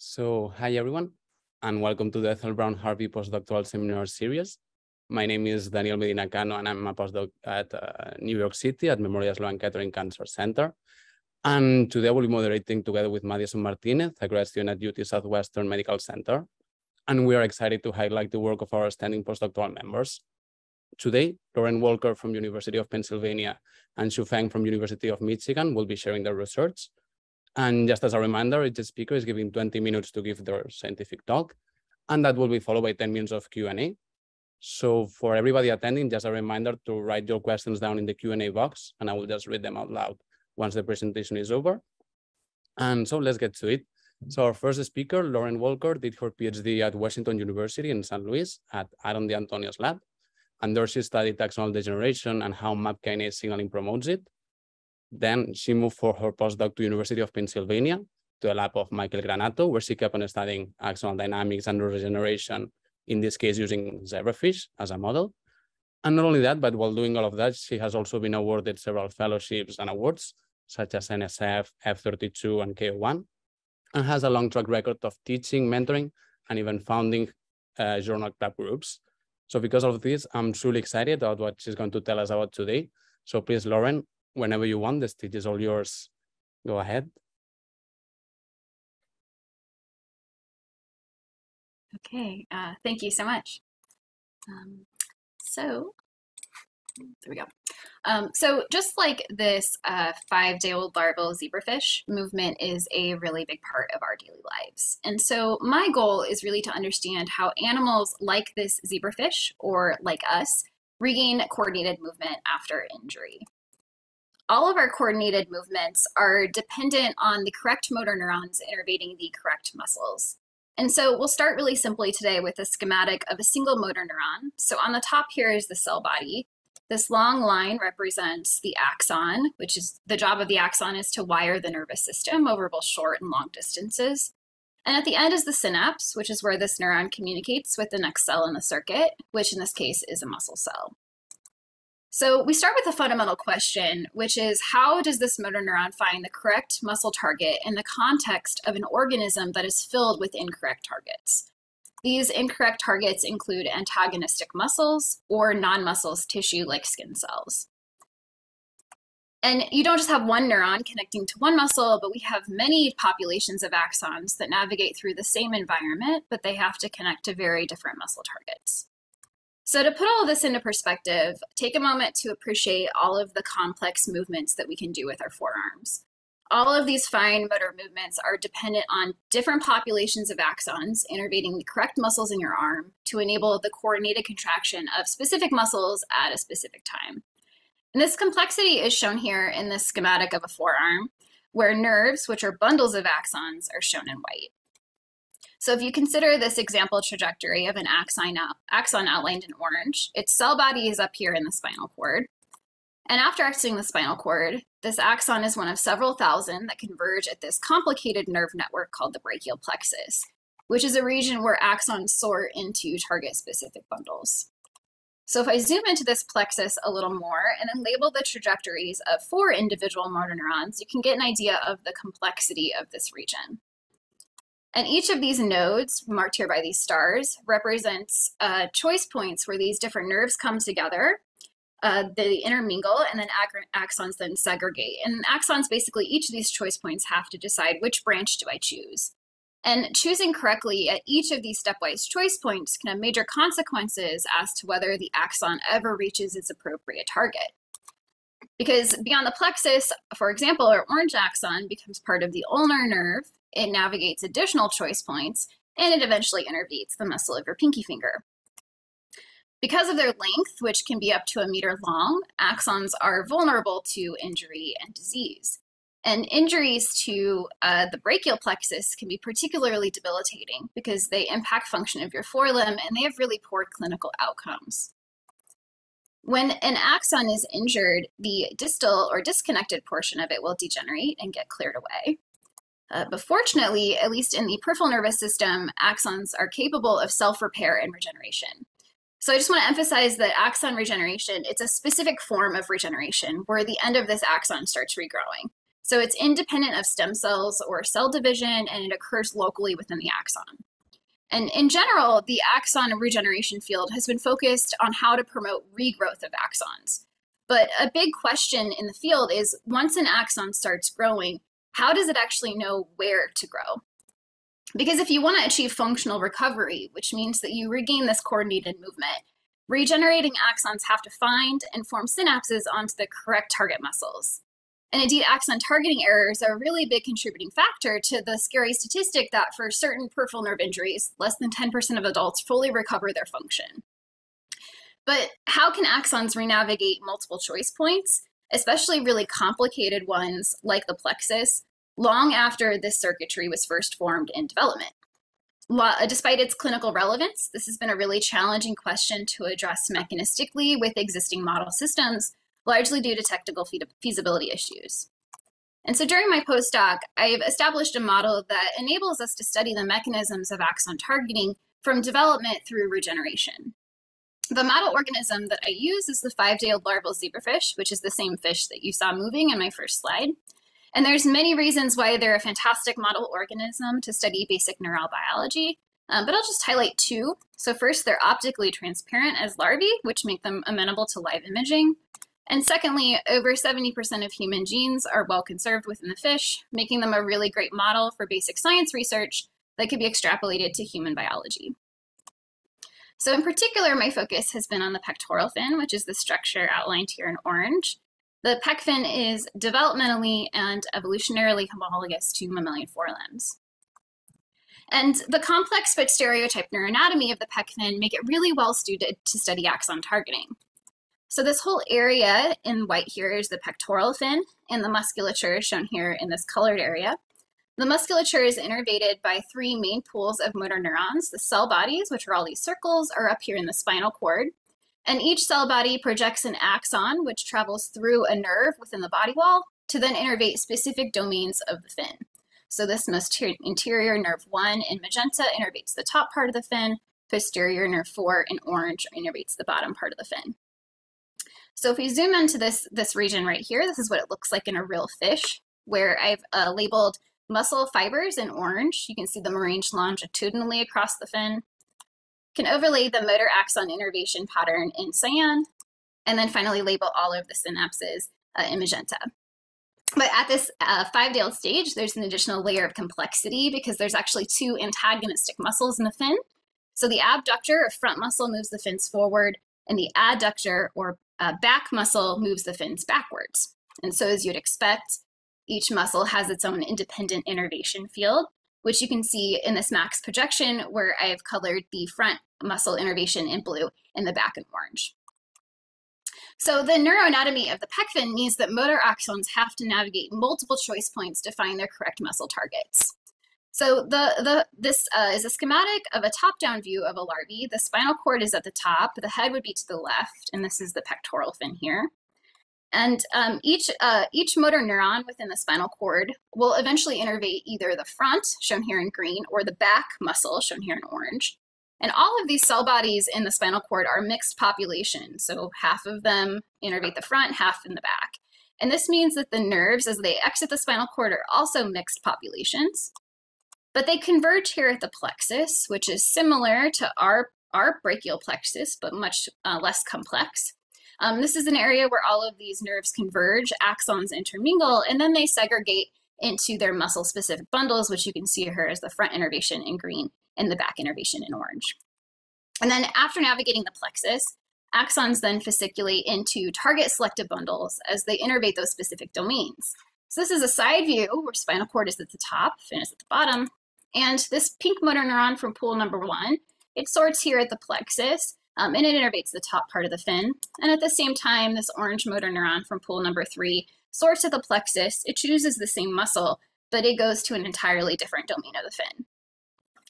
So, hi everyone, and welcome to the Ethel Browne Harvey Postdoctoral Seminar Series. My name is Daniel Medina Cano, and I'm a postdoc at uh, New York City at Memorial Sloan Kettering Cancer Center. And today I will be moderating together with Madison Martinez, a grad student at UT Southwestern Medical Center. And we are excited to highlight the work of our standing postdoctoral members. Today, Lauren Walker from University of Pennsylvania and Xufeng from University of Michigan will be sharing their research. And just as a reminder, each speaker is giving 20 minutes to give their scientific talk, and that will be followed by 10 minutes of Q&A. So for everybody attending, just a reminder to write your questions down in the Q&A box, and I will just read them out loud once the presentation is over. And so let's get to it. So our first speaker, Lauren Walker, did her PhD at Washington University in St. Louis at Aaron DiAntonio's lab. And there she studied axonal degeneration and how MAP kinase signaling promotes it. Then she moved for her postdoc to University of Pennsylvania to the lab of Michael Granato, where she kept on studying axonal dynamics and regeneration, in this case using zebrafish as a model. And not only that, but while doing all of that, she has also been awarded several fellowships and awards, such as NSF, F32, and K01, and has a long track record of teaching, mentoring, and even founding uh, journal club groups. So because of this, I'm truly excited about what she's going to tell us about today. So please, Lauren, whenever you want, the stage is all yours. Go ahead. Okay, uh, thank you so much. Um, so, there we go. Um, so just like this uh, five-day-old larval zebrafish, movement is a really big part of our daily lives. And so my goal is really to understand how animals like this zebrafish, or like us, regain coordinated movement after injury. All of our coordinated movements are dependent on the correct motor neurons innervating the correct muscles. And so we'll start really simply today with a schematic of a single motor neuron. So on the top here is the cell body. This long line represents the axon, which is the job of the axon is to wire the nervous system over both short and long distances. And at the end is the synapse, which is where this neuron communicates with the next cell in the circuit, which in this case is a muscle cell. So we start with a fundamental question, which is how does this motor neuron find the correct muscle target in the context of an organism that is filled with incorrect targets? These incorrect targets include antagonistic muscles or non-muscles tissue like skin cells. And you don't just have one neuron connecting to one muscle, but we have many populations of axons that navigate through the same environment, but they have to connect to very different muscle targets. So to put all this into perspective, take a moment to appreciate all of the complex movements that we can do with our forearms. All of these fine motor movements are dependent on different populations of axons innervating the correct muscles in your arm to enable the coordinated contraction of specific muscles at a specific time. And this complexity is shown here in the schematic of a forearm, where nerves, which are bundles of axons, are shown in white. So if you consider this example trajectory of an axon, out, axon outlined in orange, its cell body is up here in the spinal cord. And after exiting the spinal cord, this axon is one of several thousand that converge at this complicated nerve network called the brachial plexus, which is a region where axons sort into target-specific bundles. So if I zoom into this plexus a little more and then label the trajectories of four individual motor neurons, you can get an idea of the complexity of this region. And each of these nodes, marked here by these stars, represents uh, choice points where these different nerves come together uh, they intermingle and then axons then segregate. And axons basically, each of these choice points have to decide which branch do I choose. And choosing correctly at each of these stepwise choice points can have major consequences as to whether the axon ever reaches its appropriate target. Because beyond the plexus, for example, our orange axon becomes part of the ulnar nerve, it navigates additional choice points, and it eventually innervates the muscle of your pinky finger. Because of their length, which can be up to a meter long, axons are vulnerable to injury and disease. And injuries to uh, the brachial plexus can be particularly debilitating because they impact function of your forelimb and they have really poor clinical outcomes. When an axon is injured, the distal or disconnected portion of it will degenerate and get cleared away. Uh, but fortunately, at least in the peripheral nervous system, axons are capable of self-repair and regeneration. So I just want to emphasize that axon regeneration, it's a specific form of regeneration where the end of this axon starts regrowing. So it's independent of stem cells or cell division, and it occurs locally within the axon. And in general, the axon regeneration field has been focused on how to promote regrowth of axons. But a big question in the field is once an axon starts growing, how does it actually know where to grow? Because if you want to achieve functional recovery, which means that you regain this coordinated movement, regenerating axons have to find and form synapses onto the correct target muscles. And indeed, axon targeting errors are a really big contributing factor to the scary statistic that for certain peripheral nerve injuries, less than 10% of adults fully recover their function. But how can axons renavigate multiple choice points, especially really complicated ones like the plexus, long after this circuitry was first formed in development? Uh, despite its clinical relevance, this has been a really challenging question to address mechanistically with existing model systems largely due to technical feasibility issues. And so during my postdoc, I've established a model that enables us to study the mechanisms of axon targeting from development through regeneration. The model organism that I use is the five-day-old larval zebrafish, which is the same fish that you saw moving in my first slide. And there's many reasons why they're a fantastic model organism to study basic neural biology, um, but I'll just highlight two. So first, they're optically transparent as larvae, which make them amenable to live imaging. And secondly, over 70% of human genes are well conserved within the fish, making them a really great model for basic science research that could be extrapolated to human biology. So in particular, my focus has been on the pectoral fin, which is the structure outlined here in orange. The pec fin is developmentally and evolutionarily homologous to mammalian forelimbs. And the complex but stereotyped neuroanatomy of the pec fin make it really well suited to study axon targeting. So this whole area in white here is the pectoral fin, and the musculature is shown here in this colored area. The musculature is innervated by three main pools of motor neurons. The cell bodies, which are all these circles, are up here in the spinal cord. And each cell body projects an axon, which travels through a nerve within the body wall to then innervate specific domains of the fin. So this most interior nerve 1 in magenta innervates the top part of the fin, posterior nerve 4 in orange innervates the bottom part of the fin. So if we zoom into this, this region right here, this is what it looks like in a real fish, where I've uh, labeled muscle fibers in orange. You can see them arranged longitudinally across the fin. Can overlay the motor axon innervation pattern in cyan, and then finally label all of the synapses uh, in magenta. But at this uh, five-day stage, there's an additional layer of complexity because there's actually two antagonistic muscles in the fin. So the abductor or front muscle moves the fins forward, and the adductor or uh, back muscle moves the fins backwards. And so as you'd expect, each muscle has its own independent innervation field, which you can see in this max projection where I've colored the front muscle innervation in blue and the back in orange. So the neuroanatomy of the pec fin means that motor axons have to navigate multiple choice points to find their correct muscle targets. So the, the, this uh, is a schematic of a top-down view of a larvae. The spinal cord is at the top, the head would be to the left, and this is the pectoral fin here. And um, each, uh, each motor neuron within the spinal cord will eventually innervate either the front, shown here in green, or the back muscle, shown here in orange. And all of these cell bodies in the spinal cord are mixed populations. So half of them innervate the front, half in the back. And this means that the nerves, as they exit the spinal cord, are also mixed populations. But they converge here at the plexus, which is similar to our, our brachial plexus, but much uh, less complex. Um, this is an area where all of these nerves converge, axons intermingle, and then they segregate into their muscle-specific bundles, which you can see here as the front innervation in green and the back innervation in orange. And then after navigating the plexus, axons then fasciculate into target selective bundles as they innervate those specific domains. So this is a side view where spinal cord is at the top, fin is at the bottom, and this pink motor neuron from pool number one, it sorts here at the plexus, um, and it innervates the top part of the fin. And at the same time, this orange motor neuron from pool number three sorts to the plexus. It chooses the same muscle, but it goes to an entirely different domain of the fin.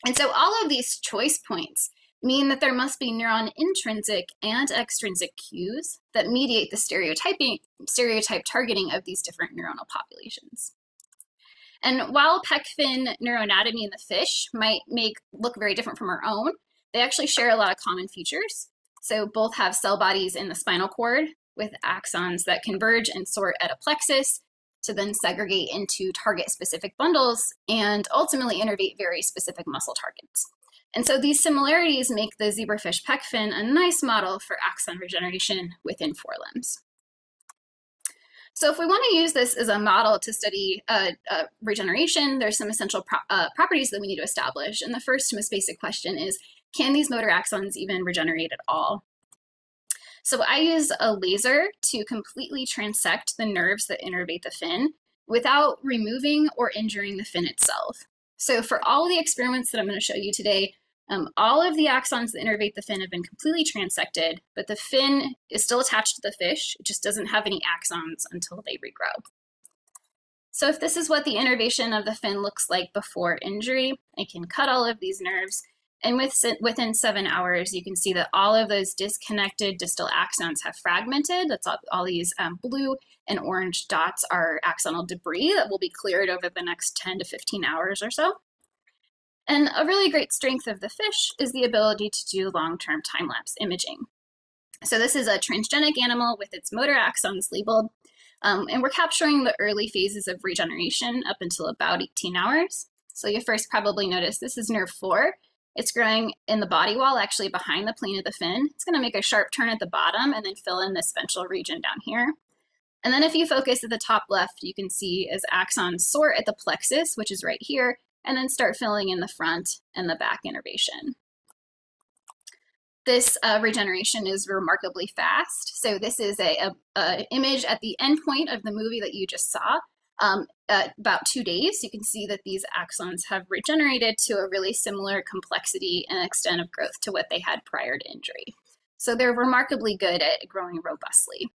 And so all of these choice points mean that there must be neuron intrinsic and extrinsic cues that mediate the stereotyping, stereotype targeting of these different neuronal populations. And while pec fin neuroanatomy in the fish might make look very different from our own, they actually share a lot of common features. So both have cell bodies in the spinal cord with axons that converge and sort at a plexus, to then segregate into target specific bundles and ultimately innervate very specific muscle targets. And so these similarities make the zebrafish pec fin a nice model for axon regeneration within forelimbs. So if we want to use this as a model to study uh, uh, regeneration, there's some essential pro uh, properties that we need to establish. And the first most basic question is, can these motor axons even regenerate at all? So I use a laser to completely transect the nerves that innervate the fin without removing or injuring the fin itself. So for all the experiments that I'm going to show you today, um, all of the axons that innervate the fin have been completely transected, but the fin is still attached to the fish. It just doesn't have any axons until they regrow. So if this is what the innervation of the fin looks like before injury, I can cut all of these nerves and with, within seven hours, you can see that all of those disconnected distal axons have fragmented. That's all, all these um, blue and orange dots are axonal debris that will be cleared over the next 10 to 15 hours or so. And a really great strength of the fish is the ability to do long-term time-lapse imaging. So this is a transgenic animal with its motor axons labeled, um, and we're capturing the early phases of regeneration up until about 18 hours. So you first probably notice this is nerve 4, it's growing in the body wall, actually behind the plane of the fin. It's going to make a sharp turn at the bottom and then fill in this ventral region down here. And then if you focus at the top left, you can see as axons sort at the plexus, which is right here, and then start filling in the front and the back innervation. This uh, regeneration is remarkably fast. So this is a, a, a image at the end point of the movie that you just saw um, at about two days, you can see that these axons have regenerated to a really similar complexity and extent of growth to what they had prior to injury. So they're remarkably good at growing robustly.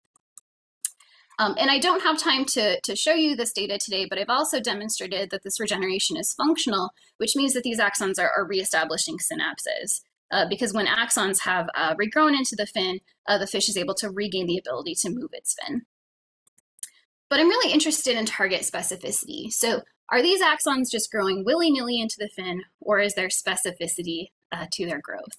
Um, and I don't have time to, to show you this data today, but I've also demonstrated that this regeneration is functional, which means that these axons are, are reestablishing synapses. Uh, because when axons have uh, regrown into the fin, uh, the fish is able to regain the ability to move its fin. But I'm really interested in target specificity. So are these axons just growing willy-nilly into the fin, or is there specificity uh, to their growth?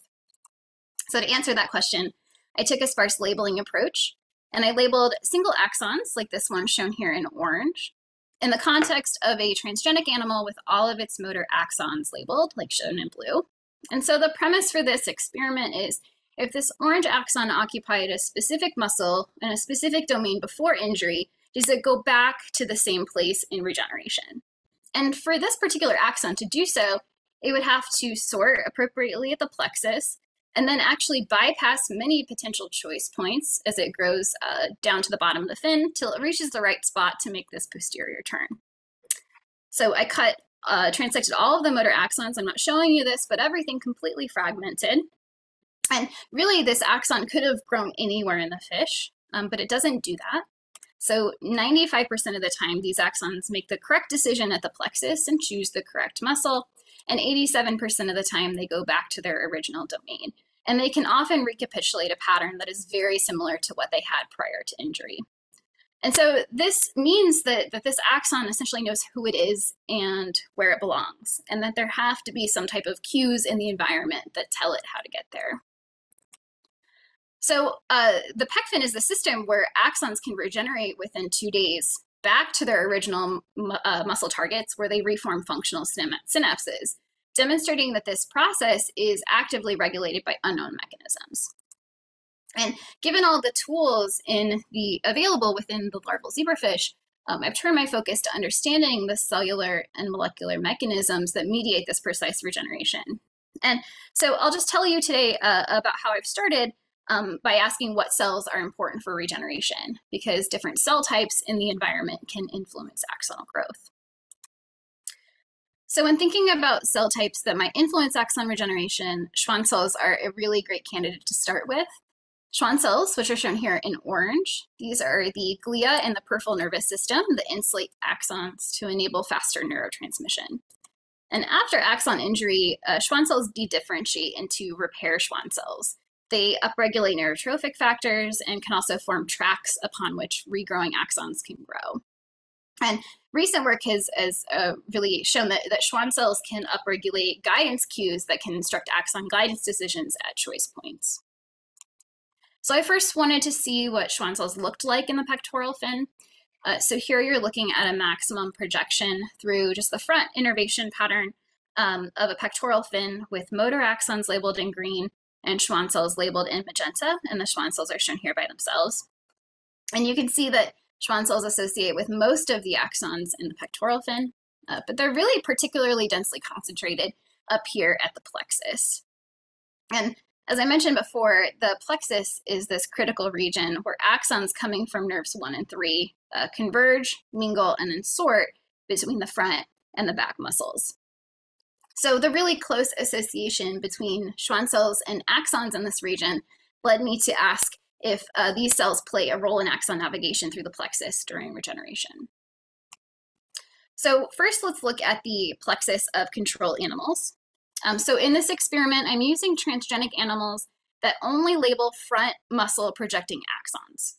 So to answer that question, I took a sparse labeling approach, and I labeled single axons, like this one shown here in orange, in the context of a transgenic animal with all of its motor axons labeled, like shown in blue. And so the premise for this experiment is if this orange axon occupied a specific muscle in a specific domain before injury, does it go back to the same place in regeneration? And for this particular axon to do so, it would have to sort appropriately at the plexus and then actually bypass many potential choice points as it grows uh, down to the bottom of the fin till it reaches the right spot to make this posterior turn. So I cut, uh, transected all of the motor axons. I'm not showing you this, but everything completely fragmented. And really this axon could have grown anywhere in the fish, um, but it doesn't do that. So 95% of the time, these axons make the correct decision at the plexus and choose the correct muscle. And 87% of the time, they go back to their original domain. And they can often recapitulate a pattern that is very similar to what they had prior to injury. And so this means that, that this axon essentially knows who it is and where it belongs, and that there have to be some type of cues in the environment that tell it how to get there. So uh, the pec fin is the system where axons can regenerate within two days back to their original uh, muscle targets where they reform functional synapses, demonstrating that this process is actively regulated by unknown mechanisms. And given all the tools in the available within the larval zebrafish, um, I've turned my focus to understanding the cellular and molecular mechanisms that mediate this precise regeneration. And so I'll just tell you today uh, about how I've started um, by asking what cells are important for regeneration, because different cell types in the environment can influence axonal growth. So when thinking about cell types that might influence axon regeneration, Schwann cells are a really great candidate to start with. Schwann cells, which are shown here in orange, these are the glia in the peripheral nervous system that insulate axons to enable faster neurotransmission. And after axon injury, uh, Schwann cells dedifferentiate into repair Schwann cells, they upregulate neurotrophic factors and can also form tracks upon which regrowing axons can grow. And recent work has, has uh, really shown that, that Schwann cells can upregulate guidance cues that can instruct axon guidance decisions at choice points. So I first wanted to see what Schwann cells looked like in the pectoral fin. Uh, so here you're looking at a maximum projection through just the front innervation pattern um, of a pectoral fin with motor axons labeled in green and Schwann cells labeled in magenta, and the Schwann cells are shown here by themselves. And you can see that Schwann cells associate with most of the axons in the pectoral fin, uh, but they're really particularly densely concentrated up here at the plexus. And as I mentioned before, the plexus is this critical region where axons coming from nerves one and three uh, converge, mingle, and then sort between the front and the back muscles. So the really close association between Schwann cells and axons in this region led me to ask if uh, these cells play a role in axon navigation through the plexus during regeneration. So first, let's look at the plexus of control animals. Um, so in this experiment, I'm using transgenic animals that only label front muscle projecting axons.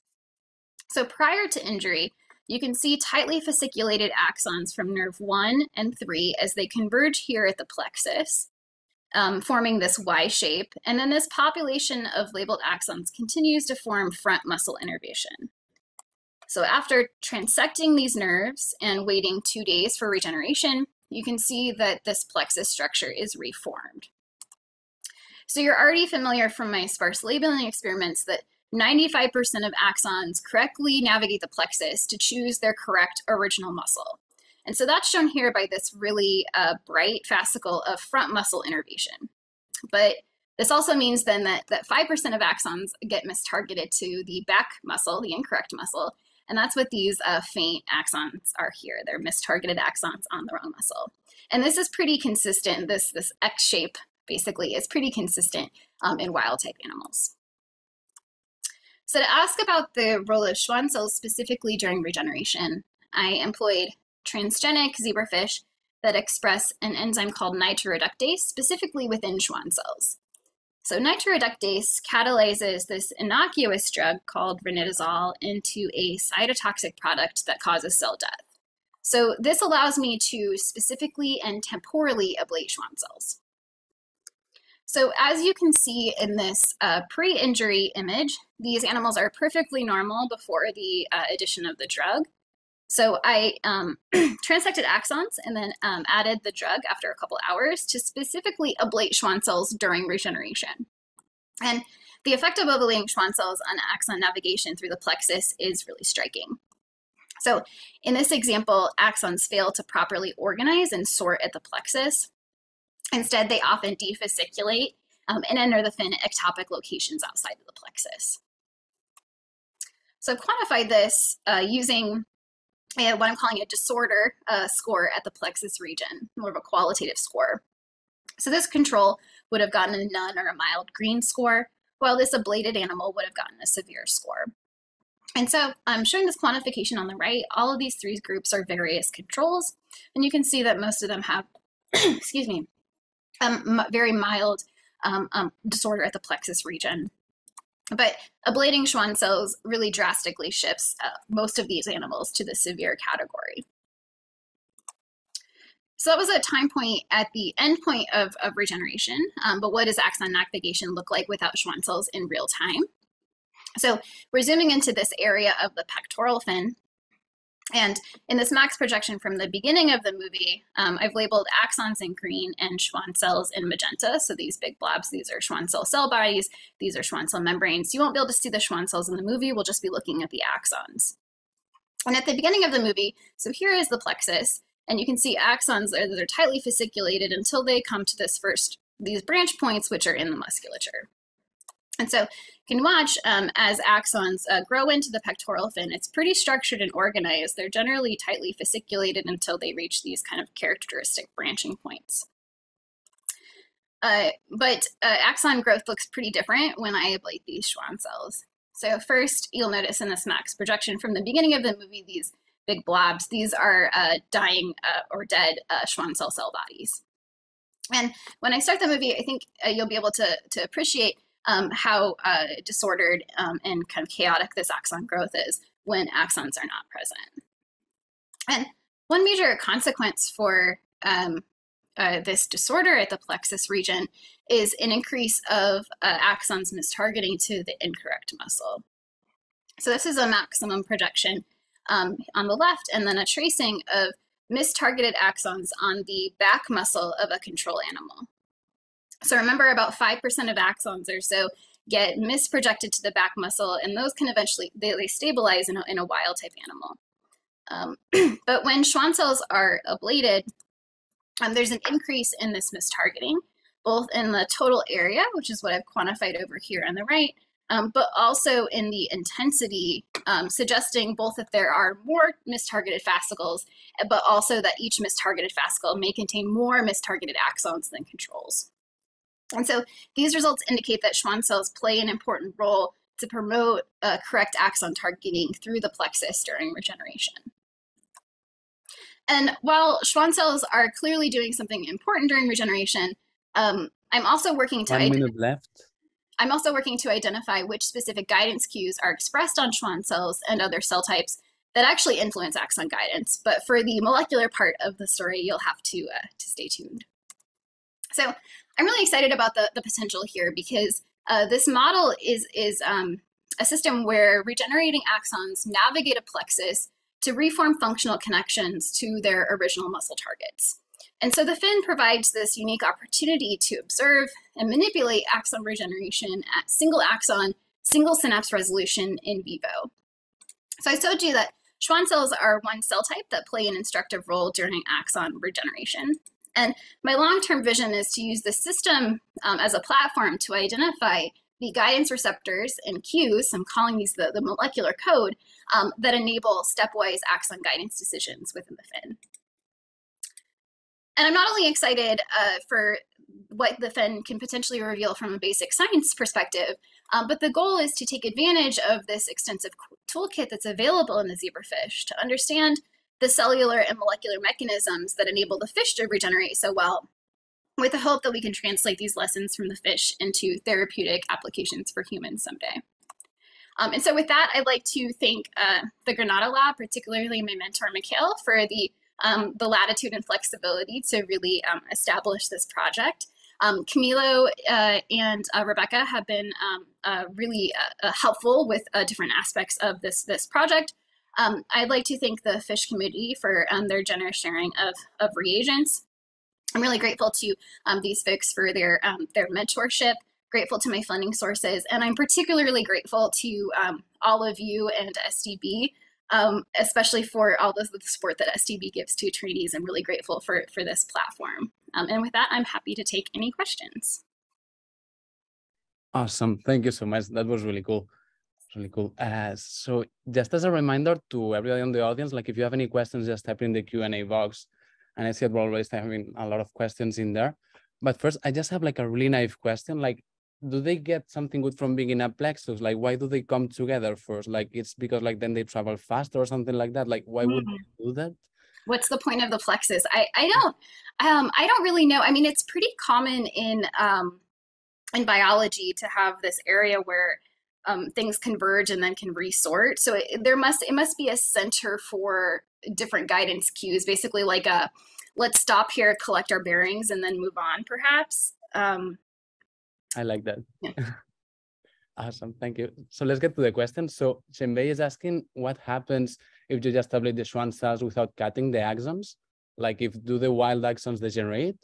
So prior to injury, you can see tightly fasciculated axons from nerve 1 and 3 as they converge here at the plexus, um, forming this Y shape. And then this population of labeled axons continues to form front muscle innervation. So after transecting these nerves and waiting two days for regeneration, you can see that this plexus structure is reformed. So you're already familiar from my sparse labeling experiments that 95% of axons correctly navigate the plexus to choose their correct original muscle. And so that's shown here by this really uh, bright fascicle of front muscle innervation. But this also means then that, that 5% of axons get mistargeted to the back muscle, the incorrect muscle, and that's what these uh, faint axons are here. They're mistargeted axons on the wrong muscle. And this is pretty consistent. This, this X shape basically is pretty consistent um, in wild type animals. So to ask about the role of Schwann cells specifically during regeneration, I employed transgenic zebrafish that express an enzyme called nitroreductase specifically within Schwann cells. So nitroreductase catalyzes this innocuous drug called ranitidine into a cytotoxic product that causes cell death. So this allows me to specifically and temporally ablate Schwann cells. So as you can see in this uh, pre-injury image, these animals are perfectly normal before the uh, addition of the drug. So I um, transected axons and then um, added the drug after a couple hours to specifically ablate Schwann cells during regeneration. And the effect of ablating Schwann cells on axon navigation through the plexus is really striking. So in this example, axons fail to properly organize and sort at the plexus. Instead, they often defasciculate um, and enter the fin at ectopic locations outside of the plexus. So I've quantified this uh, using what I'm calling a disorder uh, score at the plexus region, more of a qualitative score. So this control would have gotten a none or a mild green score, while this ablated animal would have gotten a severe score. And so I'm showing this quantification on the right. All of these three groups are various controls, and you can see that most of them have, excuse me, um, very mild um, um, disorder at the plexus region. But ablating Schwann cells really drastically shifts uh, most of these animals to the severe category. So that was a time point at the end point of, of regeneration, um, but what does axon navigation look like without Schwann cells in real time? So we're zooming into this area of the pectoral fin, and in this max projection from the beginning of the movie, um, I've labeled axons in green and Schwann cells in magenta. So these big blobs, these are Schwann cell cell bodies, these are Schwann cell membranes. You won't be able to see the Schwann cells in the movie, we'll just be looking at the axons. And at the beginning of the movie, so here is the plexus, and you can see axons that are tightly fasciculated until they come to this first, these branch points, which are in the musculature. And so you can watch um, as axons uh, grow into the pectoral fin. It's pretty structured and organized. They're generally tightly fasciculated until they reach these kind of characteristic branching points. Uh, but uh, axon growth looks pretty different when I ablate these Schwann cells. So first, you'll notice in this max projection from the beginning of the movie, these big blobs, these are uh, dying uh, or dead uh, Schwann cell cell bodies. And when I start the movie, I think you'll be able to, to appreciate um, how uh, disordered um, and kind of chaotic this axon growth is when axons are not present. And one major consequence for um, uh, this disorder at the plexus region is an increase of uh, axons mistargeting to the incorrect muscle. So this is a maximum projection um, on the left, and then a tracing of mistargeted axons on the back muscle of a control animal. So remember about 5% of axons or so get misprojected to the back muscle, and those can eventually, they, they stabilize in a, in a wild type animal. Um, but when Schwann cells are ablated, um, there's an increase in this mistargeting, both in the total area, which is what I've quantified over here on the right, um, but also in the intensity, um, suggesting both that there are more mistargeted fascicles, but also that each mistargeted fascicle may contain more mistargeted axons than controls. And so these results indicate that Schwann cells play an important role to promote uh, correct axon targeting through the plexus during regeneration. And while Schwann cells are clearly doing something important during regeneration, um, I'm also working to one minute left. I'm also working to identify which specific guidance cues are expressed on Schwann cells and other cell types that actually influence axon guidance. But for the molecular part of the story, you'll have to uh, to stay tuned. So I'm really excited about the, the potential here because uh, this model is, is um, a system where regenerating axons navigate a plexus to reform functional connections to their original muscle targets. And so the fin provides this unique opportunity to observe and manipulate axon regeneration at single axon, single synapse resolution in vivo. So I showed you that Schwann cells are one cell type that play an instructive role during axon regeneration. And my long-term vision is to use the system um, as a platform to identify the guidance receptors and cues, I'm calling these the, the molecular code, um, that enable stepwise axon guidance decisions within the fin. And I'm not only excited uh, for what the fin can potentially reveal from a basic science perspective, um, but the goal is to take advantage of this extensive toolkit that's available in the zebrafish to understand the cellular and molecular mechanisms that enable the fish to regenerate so well, with the hope that we can translate these lessons from the fish into therapeutic applications for humans someday. Um, and so with that, I'd like to thank uh, the Granato Lab, particularly my mentor, Michael, for the, um, the latitude and flexibility to really um, establish this project. Um, Camilo uh, and uh, Rebecca have been um, uh, really uh, uh, helpful with different aspects of this, this project. Um, I'd like to thank the fish community for um, their generous sharing of, of reagents. I'm really grateful to um, these folks for their, um, their mentorship, grateful to my funding sources, and I'm particularly grateful to um, all of you and SDB, um, especially for all the, the, support that SDB gives to trainees. I'm really grateful for, for this platform. and with that, I'm happy to take any questions. Awesome. Thank you so much. That was really cool really cool. Uh, so just as a reminder to everybody in the audience, like if you have any questions, just type in the Q&A box. And I see that we're always having a lot of questions in there. But first, I just have like a really naive question. Like, do they get something good from being in a plexus? Like, why do they come together first? Like, it's because like then they travel faster or something like that. Like, why would mm they do that? What's the point of the plexus? I I don't um I don't really know. I mean, it's pretty common in um in biology to have this area where um, things converge and then can resort. So it, there must it must be a center for different guidance cues, basically like a let's stop here, collect our bearings, and then move on, perhaps. Um, I like that. Yeah. awesome, thank you. So let's get to the question. So Shenbei is asking what happens if you just establish the Schwann cells without cutting the axons? Like if do the wild axons degenerate,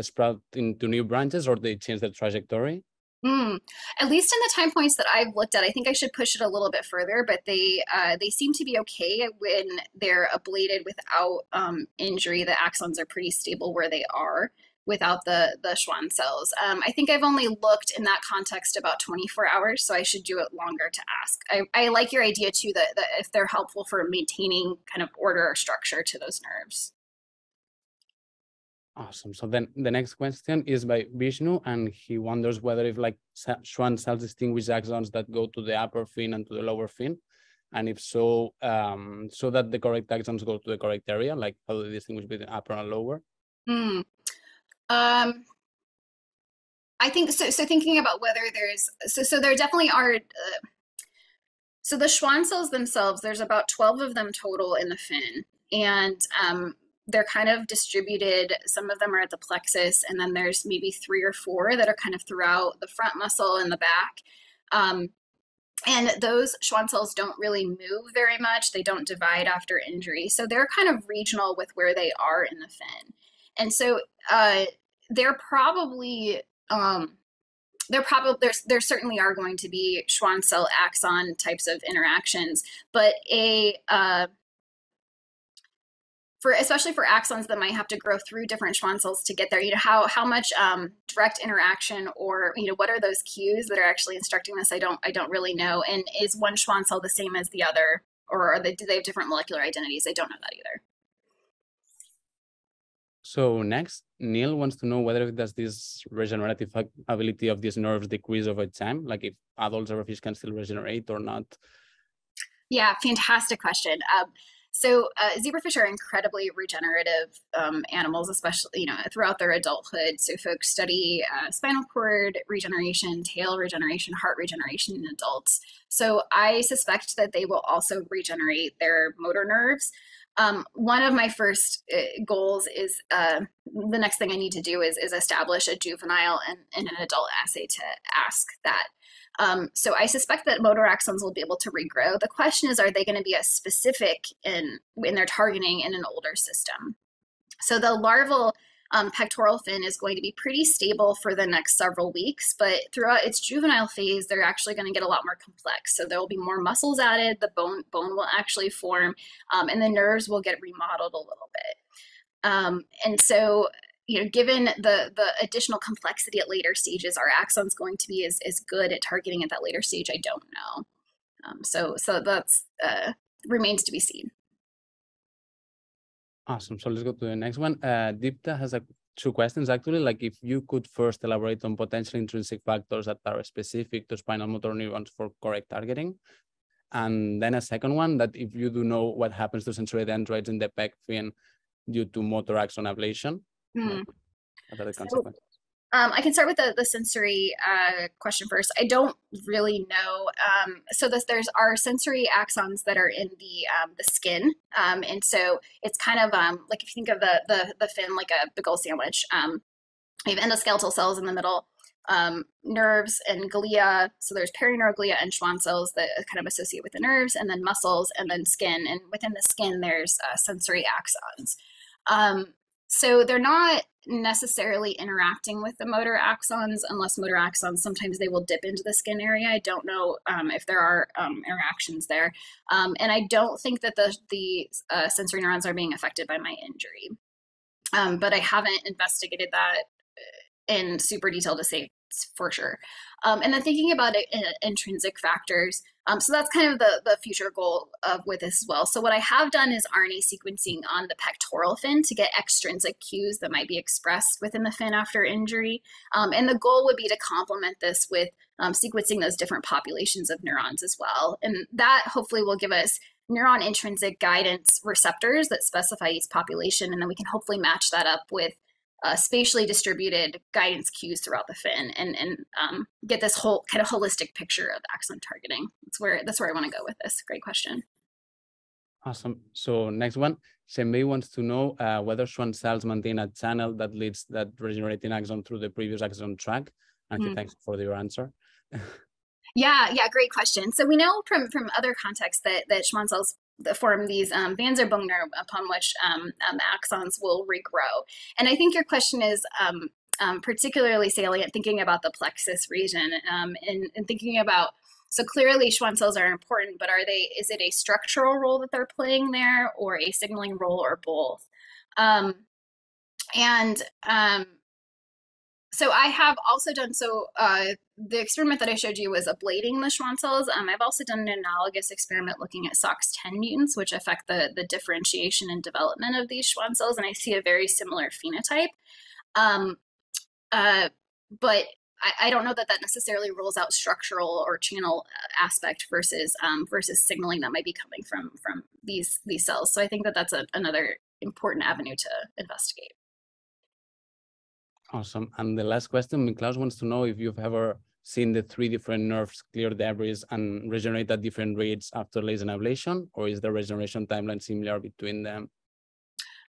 sprout into new branches, or they change the trajectory? Mm. At least in the time points that I've looked at, I think I should push it a little bit further, but they uh, they seem to be okay when they're ablated without um, injury. The axons are pretty stable where they are without the the Schwann cells. Um, I think I've only looked in that context about 24 hours, so I should do it longer to ask. I, I like your idea too that, that if they're helpful for maintaining kind of order or structure to those nerves. Awesome. So then the next question is by Vishnu, and he wonders whether if like Schwann cells distinguish axons that go to the upper fin and to the lower fin, and if so, um, so that the correct axons go to the correct area, like how do they distinguish between upper and lower? Hmm. Um, I think so. So thinking about whether there's so so there definitely are. Uh, so the Schwann cells themselves, there's about twelve of them total in the fin, and um, they're kind of distributed. Some of them are at the plexus, and then there's maybe three or four that are kind of throughout the front muscle and the back. Um, and those Schwann cells don't really move very much. They don't divide after injury. So they're kind of regional with where they are in the fin. And so uh, they're probably um, there probably there's there certainly are going to be Schwann cell axon types of interactions, but a uh, for especially for axons that might have to grow through different Schwann cells to get there, you know, how how much um, direct interaction or you know what are those cues that are actually instructing this? I don't I don't really know. And is one Schwann cell the same as the other, or are they do they have different molecular identities? I don't know that either. So next, Neil wants to know whether does this regenerative ability of these nerves decrease over time, like if adult zebrafish can still regenerate or not. Yeah, fantastic question. Um, so uh, zebrafish are incredibly regenerative um, animals, especially you know throughout their adulthood. So folks study uh, spinal cord regeneration, tail regeneration, heart regeneration in adults. So I suspect that they will also regenerate their motor nerves. Um, one of my first uh, goals is uh, the next thing I need to do is, is establish a juvenile and, and an adult assay to ask that. Um, so I suspect that motor axons will be able to regrow. The question is, are they going to be as specific in in their targeting in an older system? So the larval um, pectoral fin is going to be pretty stable for the next several weeks, but throughout its juvenile phase, they're actually going to get a lot more complex. So there will be more muscles added, the bone bone will actually form, um, and the nerves will get remodeled a little bit. Um, and so you know, given the the additional complexity at later stages, are axons going to be as, as good at targeting at that later stage? I don't know. Um, so so that's uh, remains to be seen. Awesome. So let's go to the next one. Uh, Deepta has a, two questions actually. Like if you could first elaborate on potential intrinsic factors that are specific to spinal motor neurons for correct targeting. And then a second one that if you do know what happens to sensory dendrites in the pec fin due to motor axon ablation, Hmm. Are consequences? So, um, I can start with the, the sensory uh, question first. I don't really know. Um, so this, there's our sensory axons that are in the um, the skin, um, and so it's kind of um, like if you think of the the, the fin like a big old sandwich. Um, we have endoskeletal cells in the middle, nerves and glia. So there's perineuroglia and Schwann cells that kind of associate with the nerves, and then muscles, and then skin. And within the skin, there's uh, sensory axons. Um, so they're not necessarily interacting with the motor axons unless motor axons sometimes they will dip into the skin area i don't know um, if there are um, interactions there um, and i don't think that the, the uh, sensory neurons are being affected by my injury um, but i haven't investigated that in super detail to say for sure. Um, and then thinking about it in intrinsic factors. Um, so that's kind of the, the future goal of with this as well. So what I have done is RNA sequencing on the pectoral fin to get extrinsic cues that might be expressed within the fin after injury. Um, and the goal would be to complement this with um, sequencing those different populations of neurons as well. And that hopefully will give us neuron intrinsic guidance receptors that specify each population. And then we can hopefully match that up with uh, spatially distributed guidance cues throughout the fin and and um, get this whole kind of holistic picture of axon targeting. That's where that's where I want to go with this. Great question. Awesome. So next one, Shenbei wants to know uh, whether Schwann cells maintain a channel that leads that regenerating axon through the previous axon track. And mm. thanks for your answer. yeah, yeah, great question. So we know from from other contexts that that Schwann cells form these um, bands of Büngner upon which um, um, axons will regrow. And I think your question is um, um, particularly salient thinking about the plexus region um, and, and, thinking about so clearly Schwann cells are important, but are they is it a structural role that they're playing there or a signaling role or both? and so I have also done so. Uh, the experiment that I showed you was ablating the Schwann cells. Um, I've also done an analogous experiment looking at SOX10 mutants, which affect the the differentiation and development of these Schwann cells, and I see a very similar phenotype. Um, uh, but I, I, don't know that that necessarily rules out structural or channel uh, aspect versus um, versus signaling that might be coming from from these these cells. So I think that that's a, another important avenue to investigate. Awesome. And the last question, Klaus wants to know if you've ever seen the three different nerves clear debris and regenerate at different rates after laser ablation, or is the regeneration timeline similar between them?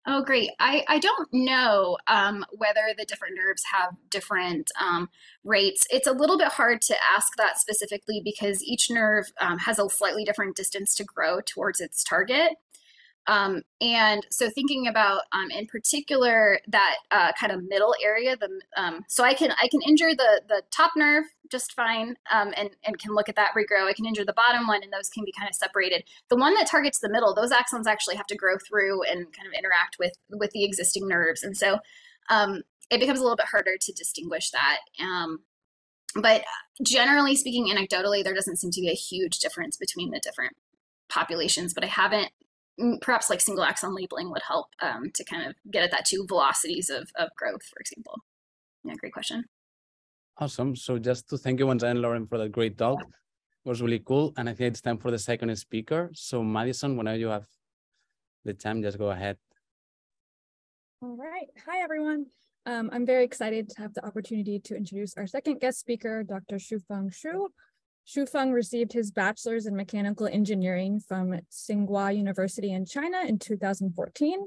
Oh, great. I, I don't know um, whether the different nerves have different um, rates. It's a little bit hard to ask that specifically because each nerve um, has a slightly different distance to grow towards its target. Um, and so thinking about, um, in particular, that uh, kind of middle area, the um, so I can I can injure the the top nerve just fine, um, and and can look at that regrow. I can injure the bottom one, and those can be kind of separated. The one that targets the middle, those axons actually have to grow through and kind of interact with with the existing nerves, and so um, it becomes a little bit harder to distinguish that. Um, but generally speaking, anecdotally, there doesn't seem to be a huge difference between the different populations. But I haven't perhaps like single axon labeling would help um, to kind of get at that two velocities of, of growth, for example. Yeah, great question. Awesome. So just to thank you once again, Lauren, for that great talk. It was really cool. And I think it's time for the second speaker. So Madison, whenever you have the time, just go ahead. All right. Hi, everyone. Um, I'm very excited to have the opportunity to introduce our second guest speaker, Dr. Shufeng Xu, Shufeng received his bachelor's in mechanical engineering from Tsinghua University in China in 2014.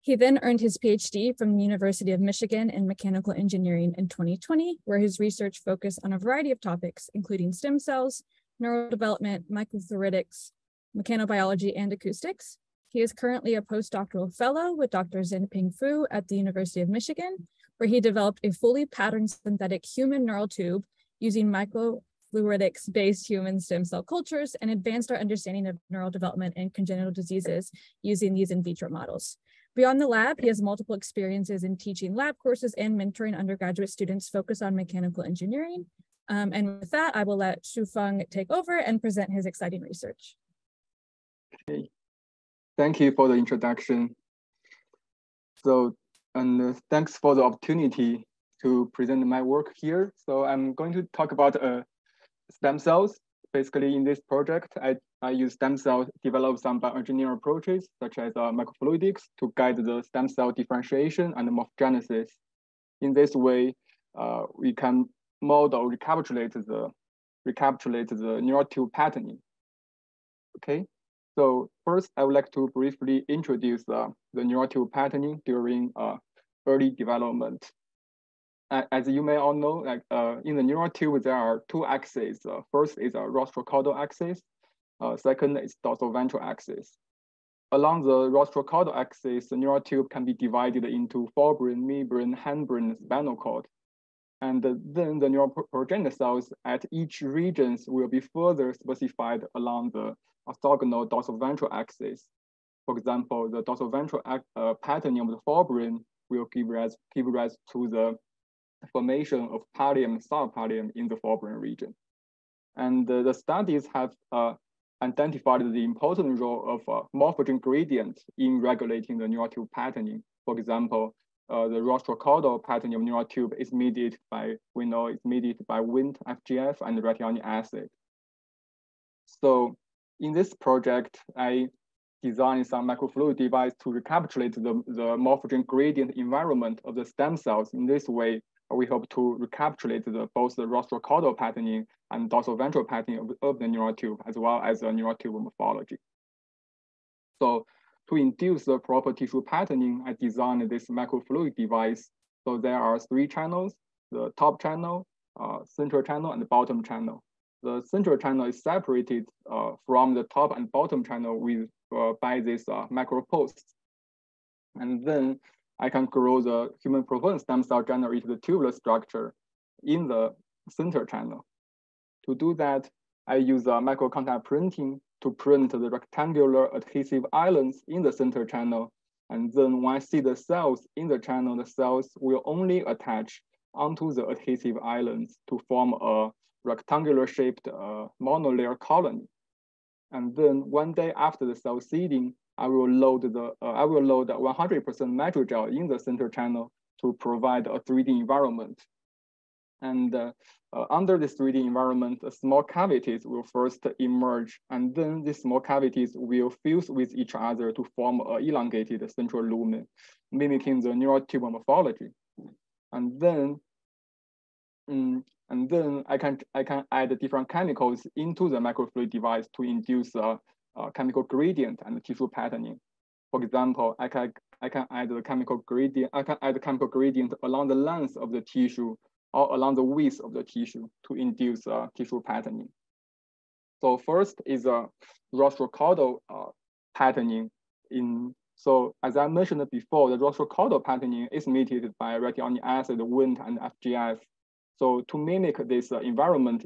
He then earned his PhD from the University of Michigan in mechanical engineering in 2020, where his research focused on a variety of topics, including stem cells, neurodevelopment, microfluidics, mechanobiology, and acoustics. He is currently a postdoctoral fellow with Dr. Zhenping Fu at the University of Michigan, where he developed a fully patterned synthetic human neural tube using micro fluidics-based human stem cell cultures and advanced our understanding of neural development and congenital diseases using these in vitro models. Beyond the lab, he has multiple experiences in teaching lab courses and mentoring undergraduate students focused on mechanical engineering. Um, and with that, I will let Shufeng take over and present his exciting research. Okay. Thank you for the introduction. So, and uh, thanks for the opportunity to present my work here. So I'm going to talk about a stem cells. Basically, in this project, I, I use stem cells develop some bioengineering approaches, such as uh, microfluidics, to guide the stem cell differentiation and morphogenesis. In this way, uh, we can model, recapitulate the recapitulate the neural tube patterning. Okay, so first, I would like to briefly introduce uh, the neural tube patterning during uh, early development as you may all know, like uh, in the neural tube, there are two axes. Uh, first is a rostrocaudal axis. Uh, second is dorsal-ventral axis. Along the rostrocaudal axis, the neural tube can be divided into forebrain, midbrain, hindbrain, spinal cord. And then the neural progenitor cells at each regions will be further specified along the orthogonal dorsal-ventral axis. For example, the dorsal-ventral uh, patterning of the forebrain will give rise, give rise to the formation of pallium subpallium in the forebrain region. And uh, the studies have uh, identified the important role of uh, morphogen gradient in regulating the neural tube patterning. For example, uh, the rostrocaudal patterning of neural tube is mediated by, we know it's mediated by Wnt, FGF, and retionic acid. So in this project, I designed some microfluid device to recapitulate the, the morphogen gradient environment of the stem cells. In this way, we hope to recapitulate the, both the rostrocaudal patterning and dorsal-ventral patterning of, of, the neural tube, as well as the neural tube morphology. So to induce the proper tissue patterning, I designed this microfluid device. So there are three channels, the top channel, uh, central channel, and the bottom channel. The central channel is separated uh, from the top and bottom channel with uh, by this uh, macro posts. And then I can grow the human pluripotent stem cell generated tubular structure in the center channel. To do that, I use a micro contact printing to print the rectangular adhesive islands in the center channel. And then when I see the cells in the channel, the cells will only attach onto the adhesive islands to form a rectangular shaped uh, monolayer colony. And then one day after the cell seeding, I will load the uh, I will load 100% Matrigel in the center channel to provide a 3D environment. And uh, uh, under this 3D environment, small cavities will first emerge, and then these small cavities will fuse with each other to form an elongated central lumen, mimicking the neural tube morphology. And then, um, and then I can I can add different chemicals into the microfluid device to induce uh, uh, chemical gradient and tissue patterning. For example, I can, I can add the chemical gradient, I can add chemical gradient along the length of the tissue or along the width of the tissue to induce uh, tissue patterning. So first is a Roche-Ricardo uh, patterning in so as I mentioned before, the Roche-Ricardo patterning is mediated by retionic acid, Wnt, and FGF. So to mimic this uh, environment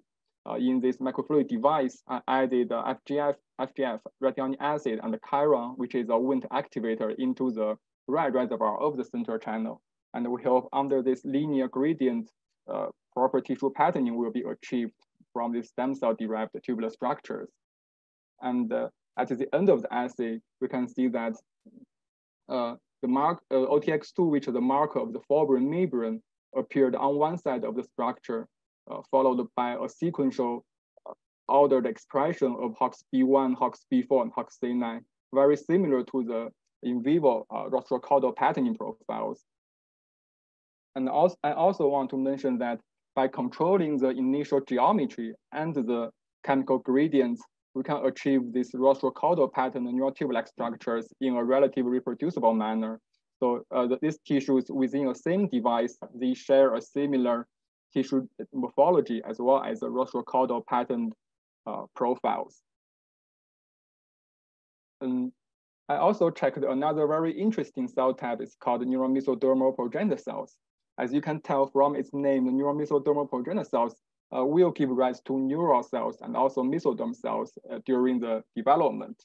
uh, in this microfluidic device, I added uh, FGF, FGF, retionic acid, and chiron, which is a Wnt activator, into the right reservoir of the central channel. And we hope under this linear gradient, uh, proper tissue patterning will be achieved from these stem cell derived tubular structures. And uh, at the end of the assay, we can see that uh, the mark uh, OTX2, which is the marker of the forebrain membrane, appeared on one side of the structure, uh, followed by a sequential ordered expression of HOXB1, HOXB4, and HOXA9, very similar to the in vivo uh, Roche-Ricardo patterning profiles. And also, I also want to mention that by controlling the initial geometry and the chemical gradients we can achieve this Roche-Ricardo pattern neural tube-like structures in a relatively reproducible manner. So uh, the, these tissues within a same device, they share a similar tissue morphology as well as the Roche-Ricardo pattern uh, profiles. And I also checked another very interesting cell type. It's called neuromesodermal progenitor cells. As you can tell from its name, the neuromesodermal progenitor cells uh, will give rise to neural cells and also mesoderm cells uh, during the development.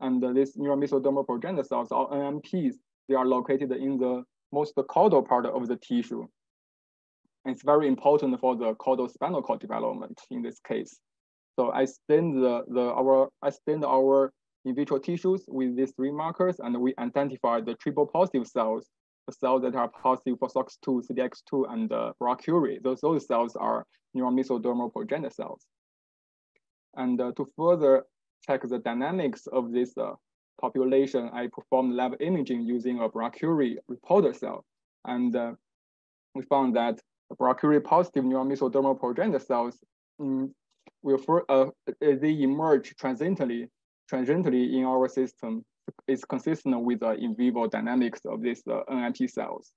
And uh, these neural mesodermal progenitor cells, or NMPs, they are located in the most caudal part of the tissue. And it's very important for the caudal spinal cord development in this case. So I stained the, the our I stained our in vitro tissues with these three markers, and we identified the triple positive cells the cells that are positive for SOX2, CDX2, and uh, BRA-Curie. Those, those cells are neural mesodermal progenitor cells. And uh, to further check the dynamics of this uh, population, I performed lab imaging using a BRA-Curie reporter cell. And uh, we found that BRA-Curie positive neural mesodermal progenitor cells mm, will for, uh, they emerge transiently, transiently in our system is consistent with the in vivo dynamics of these uh, NMP cells.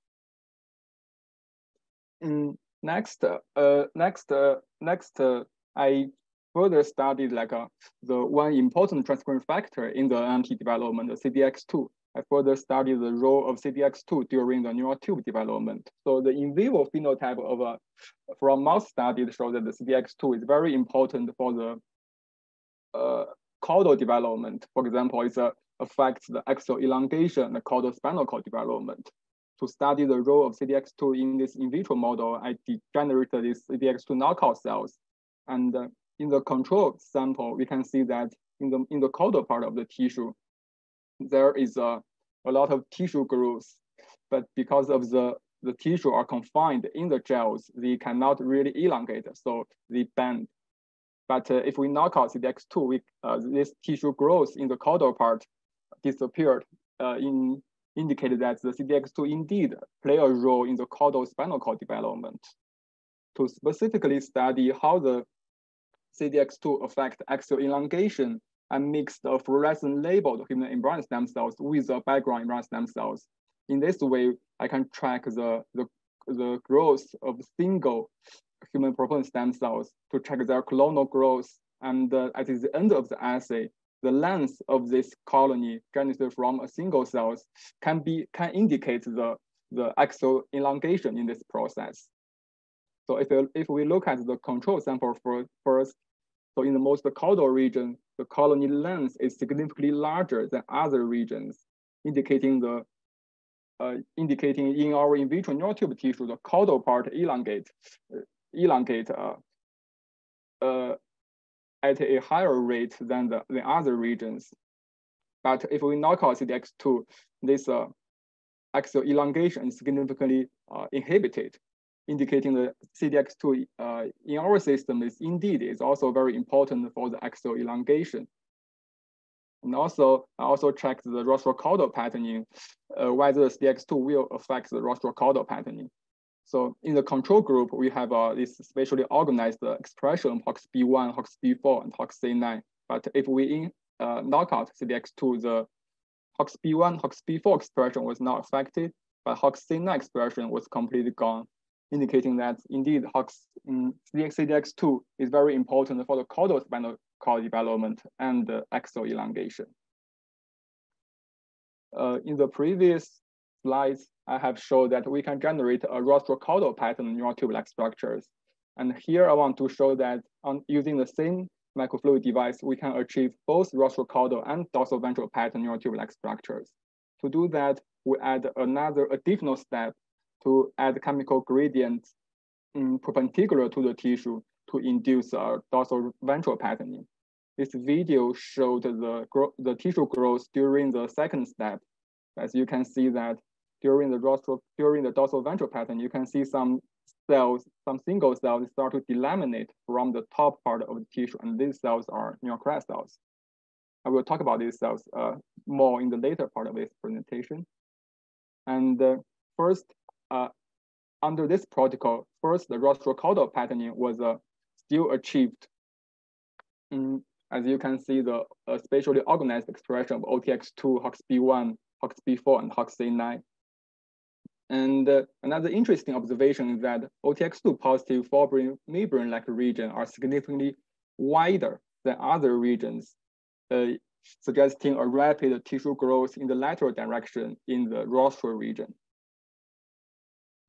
Mm, next, uh, next, uh, next, uh, I further studied like uh, the one important transcription factor in the NMP development, the CDX2. I further studied the role of CDX2 during the neural tube development. So the in vivo phenotype of a from mouse study show that the CDX2 is very important for the uh, caudal development. For example, it a affects the axial elongation the caudal spinal cord development. To study the role of CDX2 in this in vitro model, I generated these CDX2 knockout cells. And uh, in the control sample, we can see that in the, in the caudal part of the tissue, there is a, a lot of tissue growth, but because of the, the tissue are confined in the gels, they cannot really elongate, so they bend. But uh, if we knock out CDX2, we, uh, this tissue growth in the caudal part disappeared uh, in indicated that the CDX2 indeed play a role in the caudal spinal cord development. To specifically study how the CDX2 affect axial elongation and mix the fluorescent labeled human embryonic stem cells with the background embryonic stem cells. In this way, I can track the, the, the growth of single human pluripotent stem cells to track their clonal growth. And uh, at the end of the assay, the length of this colony generated from a single cells can be can indicate the, the axial elongation in this process. So if, if we look at the control sample first, so in the most caudal region, the colony length is significantly larger than other regions, indicating the uh, indicating in our in vitro neural tube tissue, the caudal part elongate, uh, elongate uh, uh, at a higher rate than the, the other regions. But if we knock out CDX2, this uh, axial elongation is significantly uh, inhibited, indicating the CDX2 uh, in our system is indeed is also very important for the axial elongation. And also, I also checked the Roche-Ricardo patterning, uh, whether CDX2 will affect the Roche-Ricardo patterning. So in the control group, we have uh, this spatially organized expression of HOXB1, HOXB4, and HOXC9. But if we in, uh, knock out CDX2, the HOXB1, HOXB4 expression was not affected, but HOXC9 expression was completely gone, indicating that indeed HOX um, CDX2 is very important for the caudal spinal cord development and the axial elongation. Uh, in the previous slides, I have showed that we can generate a rostrocaudal pattern neural tube-like structures. And here I want to show that on using the same microfluid device, we can achieve both rostrocaudal and dorsal-ventral pattern neural tube-like structures. To do that, we add another additional step to add chemical gradients um, perpendicular to the tissue to induce a dorsal ventral patterning. This video showed the, the tissue growth during the second step. As you can see that during the rostral, during the dorsal ventral pattern, you can see some cells, some single cells start to delaminate from the top part of the tissue, and these cells are neocrest cells. I will talk about these cells uh, more in the later part of this presentation. And uh, first, uh, under this protocol, first the rostrocaudal patterning was uh, still achieved. Mm, as you can see, the uh, spatially organized expression of OTX2, HOXB1, HOXB4, and HOXA9. And uh, another interesting observation is that OTX2 positive forebrain midbrain-like region are significantly wider than other regions, uh, suggesting a rapid tissue growth in the lateral direction in the rostral region.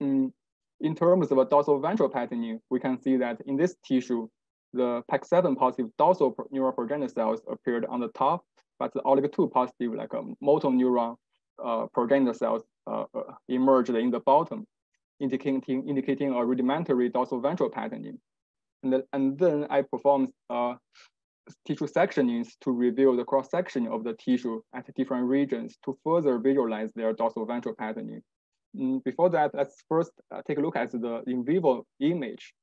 In terms of a dorsal ventral patterning, we can see that in this tissue, the PAX7 positive dorsal neural progenitor cells appeared on the top, but the olig2 positive, like a motor neuron uh, progenitor cells uh, uh, emerged in the bottom, indicating, indicating a rudimentary dorsal ventral patterning. And, the, and then I performed tissue sectionings to reveal the cross section of the tissue at different regions to further visualize their dorsal ventral patterning. Mm, before that, let's first uh, take a look at the in vivo image.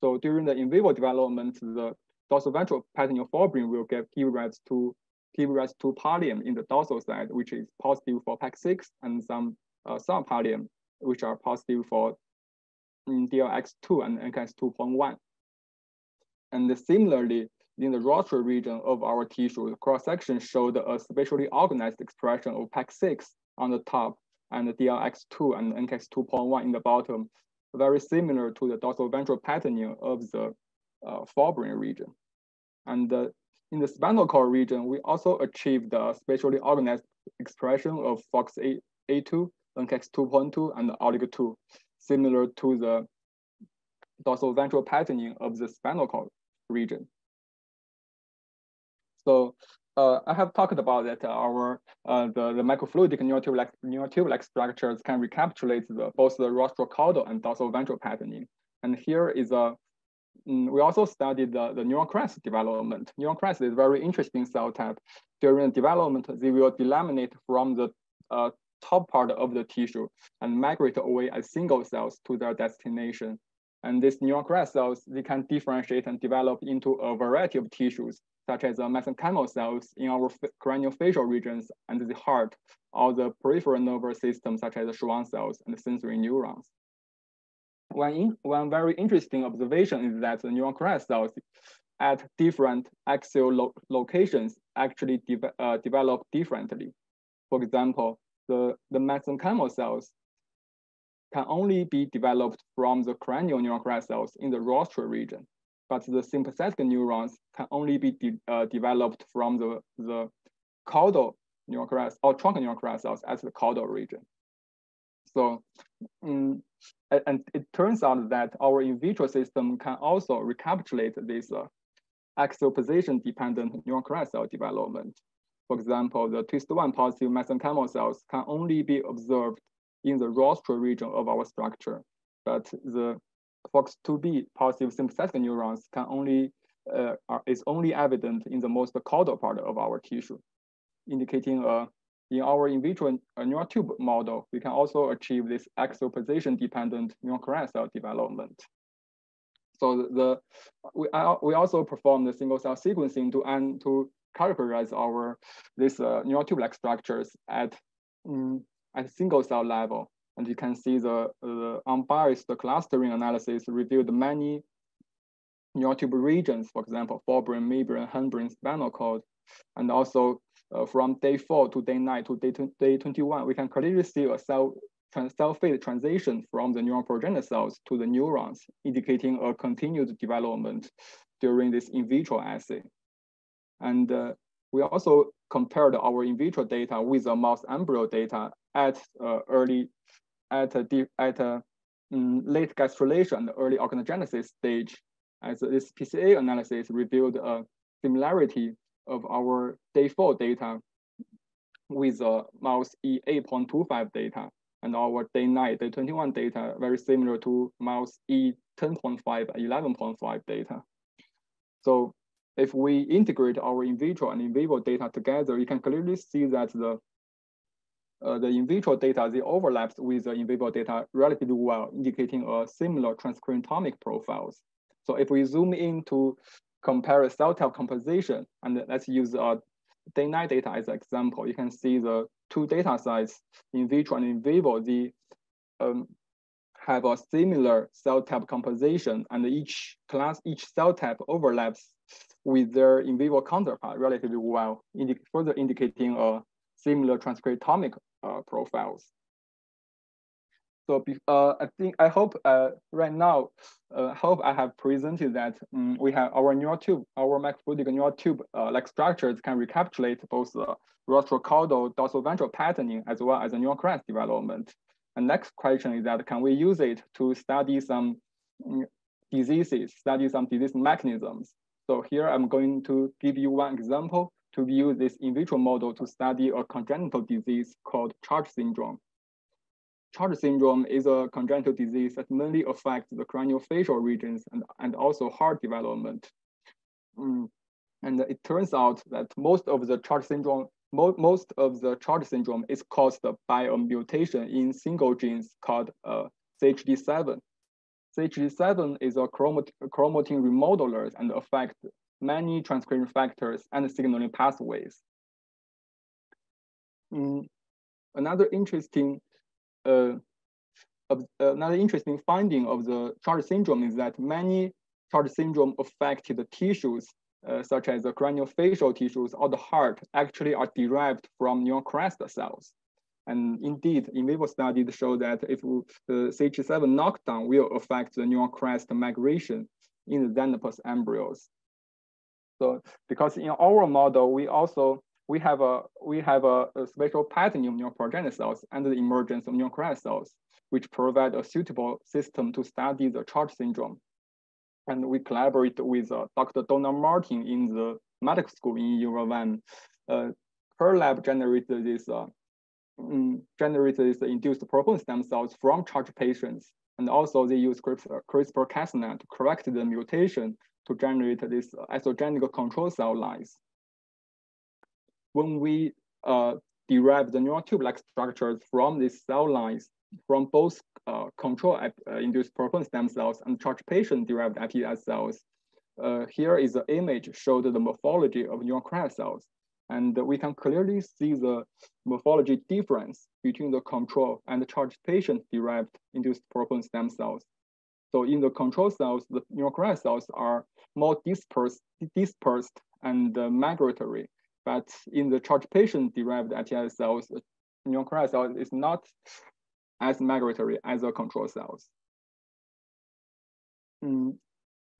So during the in vivo development, the dorsal ventral patterning of forebrain will give rise to give rise to pallium in the dorsal side, which is positive for PAX6, and some uh, subpallium, which are positive for mm, DLX2 and NKX2.1. And similarly, in the rostral region of our tissue, the cross-section showed a spatially organized expression of PAX6 on the top and the DLX2 and NKX2.1 in the bottom, very similar to the dorsal ventral patterning of the uh, forebrain region. And uh, in the spinal cord region, we also achieved the spatially organized expression of FOXA2, NKX2.2, and OLIG2, similar to the dorsal ventral patterning of the spinal cord region. So uh, I have talked about that our uh, the, the microfluidic neurotube-like neurotube-like structures can recapitulate the, both the rostral caudal and dorsal ventral patterning. And here is a mm, we also studied the, the neuron crest development. Neuron crest is a very interesting cell type. During development, they will delaminate from the uh, top part of the tissue and migrate away as single cells to their destination. And these neuron crest cells, they can differentiate and develop into a variety of tissues such as the mesenchymal cells in our craniofacial regions and the heart, or the peripheral nervous system, such as the Schwann cells and sensory neurons. One, in, one very interesting observation is that the neuron crest cells at different axial lo locations actually de uh, develop differently. For example, the, the mesenchymal cells can only be developed from the cranial neuron crest cells in the rostral region but the sympathetic neurons can only be de uh, developed from the, the caudal neural crest or trunk neural crest cells at the caudal region. So, um, and it turns out that our in vitro system can also recapitulate this uh, axial position dependent neural crest cell development. For example, the twist1 positive mesenchymal cells can only be observed in the rostral region of our structure, but the FOX2B positive sympathetic neurons can only uh, are, is only evident in the most caudal part of our tissue, indicating uh, in our in vitro uh, neural tube model, we can also achieve this axial position dependent neural cell development. So the we, uh, we also perform the single cell sequencing to and to characterize our this uh, neural tube-like structures at um, at single cell level. And you can see the, the unbiased clustering analysis revealed many neurotube regions, for example, forebrain, midbrain, hindbrain, spinal cord, and also uh, from day four to day nine to day, day 21, we can clearly see a cell, cell phase transition from the neuron progenitor cells to the neurons, indicating a continued development during this in vitro assay. And uh, we also compared our in vitro data with the mouse embryo data at uh, early, at a, at a um, late gastrulation and early organogenesis stage, as this PCA analysis revealed a similarity of our day four data with the mouse E8.25 data and our day nine, day 21 data very similar to mouse E10.5, 11.5 data. So if we integrate our in vitro and in vivo data together, you can clearly see that the uh, the in vitro data, they overlaps with the in vivo data relatively well, indicating a similar transcriptomic profiles. So if we zoom in to compare cell type composition, and let's use uh, day nine data as an example, you can see the two data sets in vitro and in vivo, they um, have a similar cell type composition and each class, each cell type overlaps with their in vivo counterpart relatively well, indi further indicating a similar transcriptomic uh, profiles. So uh, I think I hope uh, right now, uh, hope I have presented that um, we have our neural tube, our macrofluidic neural tube uh, like structures can recapitulate both the rostrocaudal dorsal-ventral patterning as well as the neural crest development. And next question is that can we use it to study some um, diseases, study some disease mechanisms? So here I'm going to give you one example to use this in vitro model to study a congenital disease called CHARGE syndrome. CHARGE syndrome is a congenital disease that mainly affects the craniofacial regions and, and also heart development. Mm. And it turns out that most of the CHARGE syndrome, mo most of the CHARGE syndrome is caused by a mutation in single genes called uh, CHD7. CHD7 is a chromat chromatin remodeler and affect many transcription factors and signaling pathways. Mm. Another interesting uh, another interesting finding of the CHARGE syndrome is that many CHARGE syndrome affected tissues, uh, such as the craniofacial tissues or the heart, actually are derived from neural crest cells. And indeed, in vivo studies show that if the CH7 knockdown will affect the neural crest migration in the Xenopus embryos. So because in our model, we also we have a we have a, a spatial pattern of neural progenitor cells and the emergence of neural crest cells, which provide a suitable system to study the CHARGE syndrome. And we collaborate with uh, Dr. Donna Martin in the medical school in Yerevan. Uh, her lab generated this uh, um, this induced protein stem cells from CHARGE patients. And also they use CRISPR-Cas9 to correct the mutation to generate this isogenic control cell lines. When we uh, derive the neural tube-like structures from these cell lines, from both uh, control-induced uh, protein stem cells and CHARGE patient-derived iPS cells, uh, here is the image showed the morphology of neural crest cells. And we can clearly see the morphology difference between the control and the CHARGE patient-derived induced protein stem cells. So in the control cells, the neural cells are more dispersed, dispersed and uh, migratory. But in the CHARGE patient-derived iPS cells, the neural cell is not as migratory as the control cells. Mm.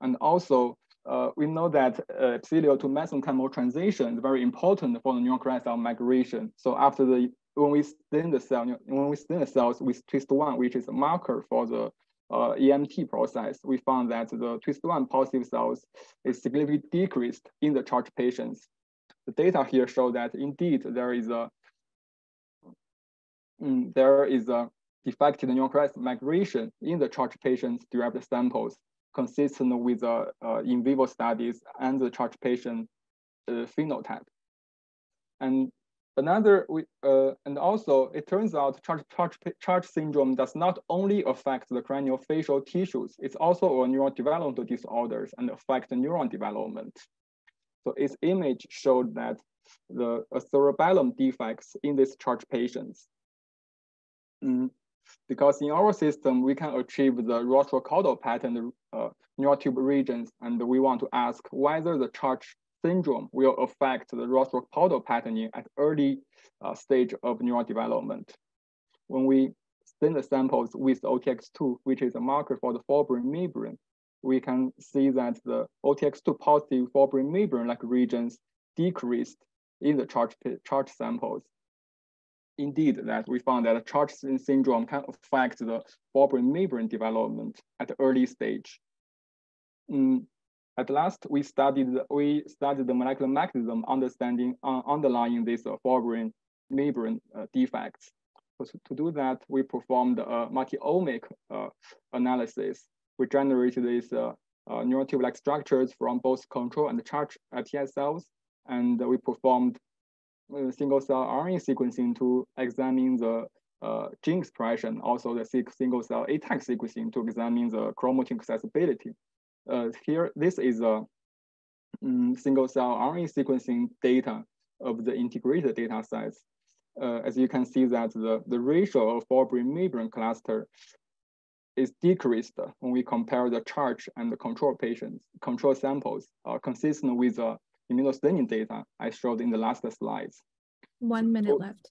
And also, uh, we know that uh, epithelial to mesenchymal transition is very important for the neural cell migration. So after the when we stain the cell, when we stain the cells with twist one, which is a marker for the uh, EMT process, we found that the twist1 positive cells is significantly decreased in the CHARGE patients. The data here show that indeed there is a mm, there is a defective neural migration in the CHARGE patients derived samples consistent with the uh, in vivo studies and the CHARGE patient uh, phenotype. And Another, uh, and also it turns out CHARGE, CHARGE, CHARGE syndrome does not only affect the craniofacial tissues, it's also a neurodevelopmental disorders and affect the neuron development. So its image showed that the cerebellum defects in these CHARGE patients. Mm. Because in our system, we can achieve the rostrocaudal pattern uh, neural tube regions, and we want to ask whether the CHARGE syndrome will affect the rostral-caudal patterning at early uh, stage of neural development. When we send the samples with OTX2, which is a marker for the forebrain midbrain, we can see that the OTX2 positive forebrain midbrain-like regions decreased in the charge, charge samples. Indeed, that we found that charge syndrome can affect the forebrain midbrain development at the early stage. Mm, at last, we studied we studied the molecular mechanism understanding uh, underlying these uh, forebrain midbrain uh, defects. So to do that, we performed a multi-omic uh, analysis. We generated these uh, uh, neural tube-like structures from both control and charge iPS cells, and we performed single-cell RNA sequencing to examine the uh, gene expression, also the single cell ATAC sequencing to examine the chromatin accessibility uh, here, this is a um, single cell RNA sequencing data of the integrated data sets. Uh, as you can see that the, the ratio of forebrain midbrain cluster is decreased when we compare the charge and the control patients, control samples, uh, consistent with the immunostaining data I showed in the last slides. One minute so, left.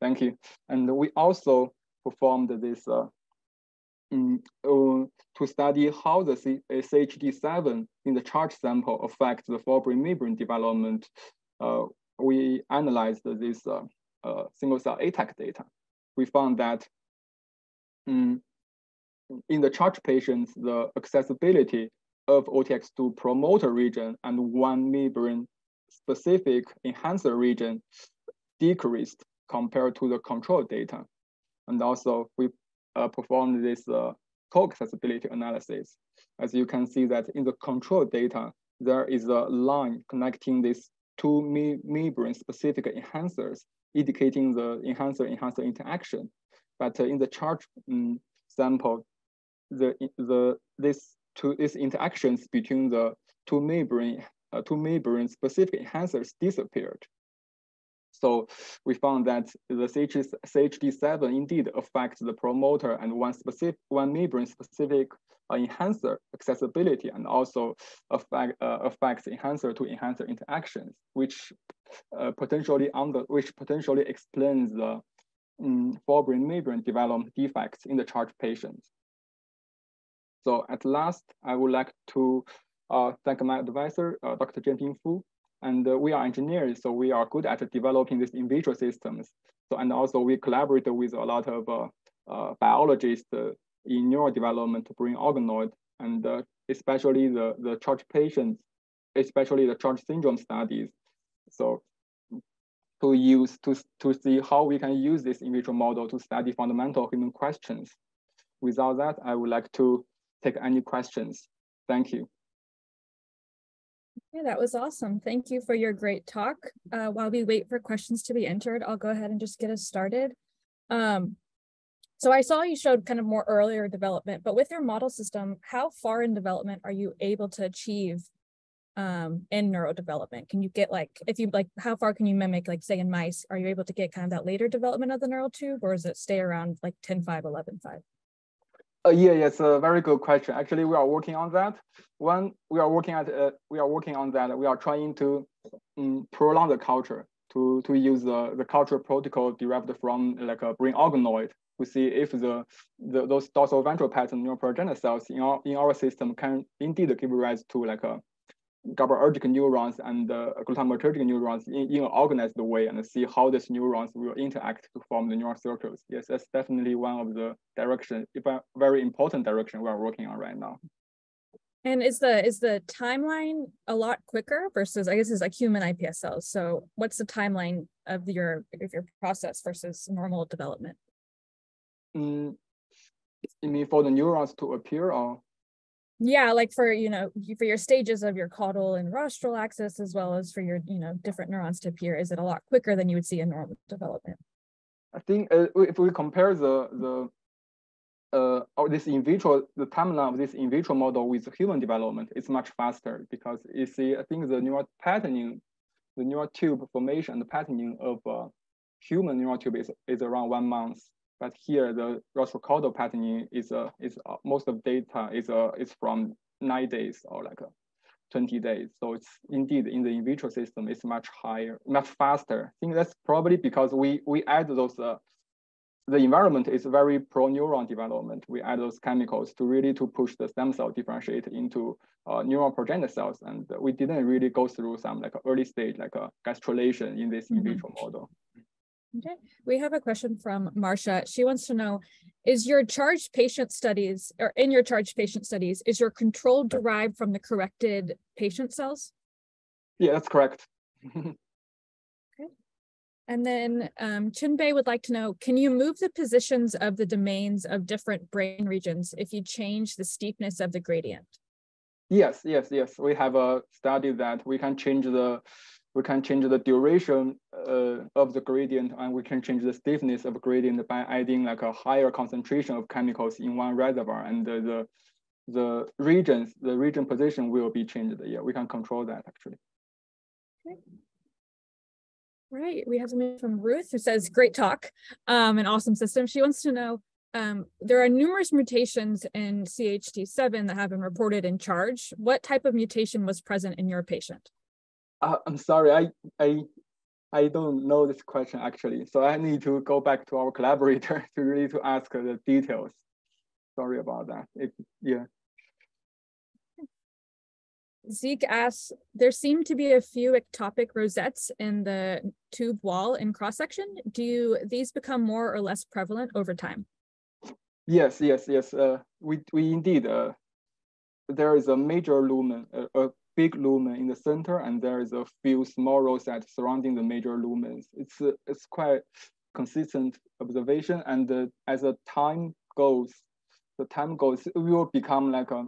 Thank you. And we also performed this uh, um, uh, to study how the C CHD7 in the charge sample affects the forebrain midbrain development, uh, we analyzed this uh, uh, single cell ATAC data. We found that um, in the charge patients, the accessibility of OTX2 promoter region and one midbrain specific enhancer region decreased compared to the control data. And also we uh, performed this uh, co-accessibility analysis. As you can see that in the control data, there is a line connecting these two midbrain specific enhancers, indicating the enhancer-enhancer interaction. But uh, in the charge um, sample, the, the, this two, these interactions between the two neighboring uh, two midbrain specific enhancers disappeared. So we found that the CHD7 indeed affects the promoter and one specific, one neighboring specific uh, enhancer accessibility and also affect, uh, affects enhancer to enhancer interactions, which uh, potentially under, which potentially explains the um, forebrain midbrain development defects in the charge patients. So at last, I would like to uh, thank my advisor, uh, Dr. Jianping Fu, and uh, we are engineers, so we are good at developing these in vitro systems. So, and also we collaborate with a lot of uh, uh, biologists in neural development to bring organoid, and especially the, the charge patients, especially the charge syndrome studies. So to use to, to see how we can use this in vitro model to study fundamental human questions. Without that, I would like to take any questions. Thank you. Yeah, that was awesome. Thank you for your great talk. Uh, while we wait for questions to be entered, I'll go ahead and just get us started. Um, so I saw you showed kind of more earlier development, but with your model system, how far in development are you able to achieve um, in neurodevelopment? Can you get like, if you like, how far can you mimic, like say in mice, are you able to get kind of that later development of the neural tube or does it stay around like 10, 5, 11, 5? Uh, yeah, yeah, it's a very good question. Actually, we are working on that. When we are working at, uh, we are working on that. We are trying to um, prolong the culture to to use the the culture protocol derived from like a brain organoid to see if the, the those dorsal-ventral pattern neuroprogenitor cells in our in our system can indeed give rise to like a GABAergic neurons and uh, glutamatergic neurons in, in an organized way and see how these neurons will interact to form the neural circuits. Yes, that's definitely one of the direction, very important direction we are working on right now. And is the is the timeline a lot quicker versus I guess it's like human iPS cells. So what's the timeline of your of your process versus normal development? Mm, you mean for the neurons to appear or? Yeah like for you know for your stages of your caudal and rostral axis as well as for your you know different neurons to appear is it a lot quicker than you would see in normal development i think uh, if we compare the the uh, this in vitro, the timeline of this in vitro model with human development is much faster because you see, I think the neural patterning, the neural tube formation and the patterning of uh, human neural tube is, is around one month. But here, the rostral-caudal patterning is uh, is uh, most of data is uh, is from nine days or like uh, 20 days. So it's indeed in the in vitro system, it's much higher, much faster. I think that's probably because we we add those, uh, the environment is very pro-neuron development. We add those chemicals to really to push the stem cell differentiate into uh, neuron progenitor cells. And we didn't really go through some like early stage, like a gastrulation in this mm -hmm. in vitro model. Okay, we have a question from Marcia. She wants to know, is your charged patient studies, or in your charged patient studies, is your control derived from the corrected patient cells? Yeah, that's correct. okay. And then um, Chinbei would like to know, can you move the positions of the domains of different brain regions if you change the steepness of the gradient? Yes, yes, yes. We have a study that we can change the we can change the duration uh, of the gradient and we can change the stiffness of gradient by adding like a higher concentration of chemicals in one reservoir and the, the, the regions, the region position will be changed. Yeah, we can control that actually. Okay. Right, we have something from Ruth who says, great talk, um, an awesome system. She wants to know, um, there are numerous mutations in CHD7 that have been reported in charge. What type of mutation was present in your patient? Uh, I'm sorry, I, I, I don't know this question actually. So I need to go back to our collaborator to really to ask the details. Sorry about that. It, yeah. Zeke asks, there seem to be a few ectopic rosettes in the tube wall in cross section. Do you, these become more or less prevalent over time? Yes, yes, yes. Uh, we we indeed. Uh, there is a major lumen, uh, a big lumen in the center, and there is a few small rosettes surrounding the major lumens. It's uh, it's quite consistent observation, and uh, as the time goes, the time goes, it will become like a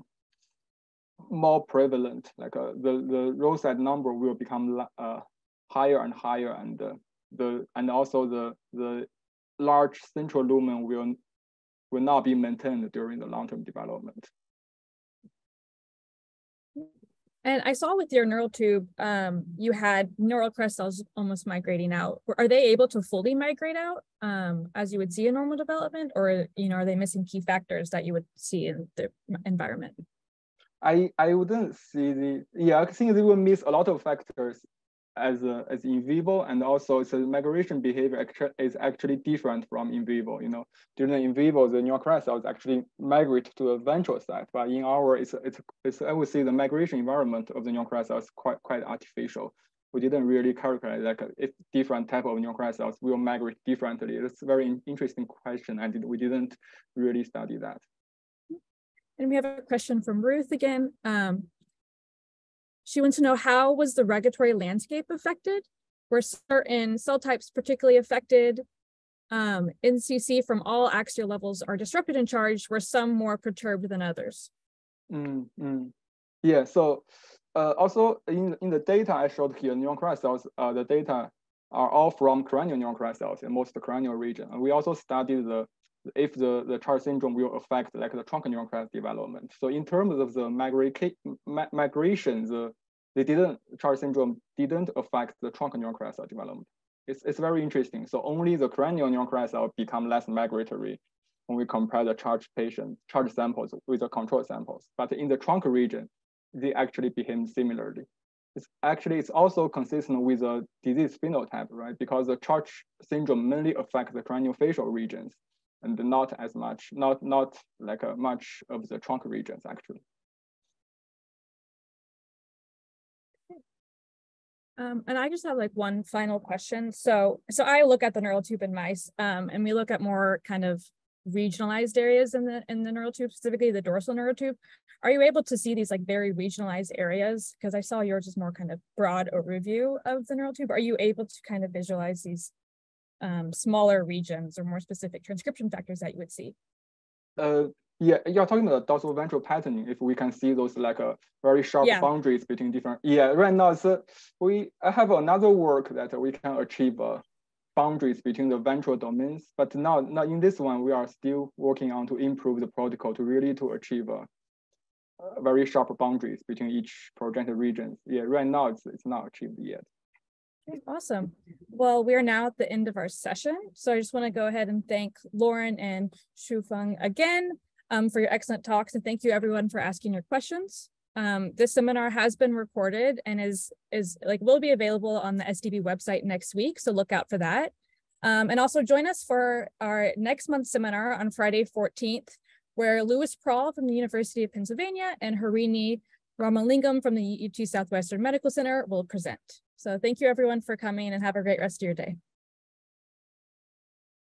more prevalent. Like a, uh, the the rosette number will become uh, higher and higher, and uh, the and also the the large central lumen will will not be maintained during the long-term development. And I saw with your neural tube, um, you had neural crest cells almost migrating out. Are they able to fully migrate out um, as you would see in normal development, or you know, are they missing key factors that you would see in the environment? I I wouldn't see the yeah. I think they will miss a lot of factors as a, as in vivo and also it's migration behavior is actually different from in vivo. You know, during the in vivo, the neural crest cells actually migrate to the ventral side, but in our, it's, it's, it's I would say the migration environment of the neural crest cells quite, quite artificial. We didn't really characterize like if different type of neural crest cells will migrate differently. It's a very interesting question and we didn't really study that. And we have a question from Ruth again. Um, she wants to know how was the regulatory landscape affected? Were certain cell types particularly affected? Um, NCC from all axial levels are disrupted and charged. were some more perturbed than others? Mm, mm. Yeah, so uh, also in, in the data I showed here, neuron crest cells, uh, the data are all from cranial neuron crest cells in most the cranial region. And we also studied the if the, the CHARGE syndrome will affect like the trunk neuron crest development. So in terms of the migra migration, the, uh, they didn't, CHARGE syndrome didn't affect the trunk neuron crest development. It's, it's very interesting. So only the cranial neuron crest become less migratory when we compare the charged patient, charged samples with the control samples. But in the trunk region, they actually behave similarly. It's actually, it's also consistent with the disease phenotype, right? Because the CHARGE syndrome mainly affects the craniofacial regions and not as much, not, not like a much of the trunk regions actually. Um, and I just have like one final question. So, so I look at the neural tube in mice, um, and we look at more kind of regionalized areas in the in the neural tube, specifically the dorsal neural tube. Are you able to see these like very regionalized areas? Because I saw yours is more kind of broad overview of the neural tube. Are you able to kind of visualize these um, smaller regions or more specific transcription factors that you would see? Uh, yeah, you're talking about dorsal ventral patterning. If we can see those like a uh, very sharp yeah. boundaries between different. Yeah, right now uh, we I have another work that we can achieve uh, boundaries between the ventral domains, but now now in this one we are still working on to improve the protocol to really to achieve a, uh, very sharp boundaries between each progenitor regions. Yeah, right now it's it's not achieved yet. Awesome. Well, we are now at the end of our session. So I just want to go ahead and thank Lauren and Shufeng again um, for your excellent talks. And thank you everyone for asking your questions. Um, this seminar has been recorded and is is like will be available on the SDB website next week. So look out for that. Um, and also join us for our next month's seminar on Friday 14th, where Lewis Prawl from the University of Pennsylvania and Harini Ramalingam from the UT Southwestern Medical Center will present. So thank you everyone for coming and have a great rest of your day.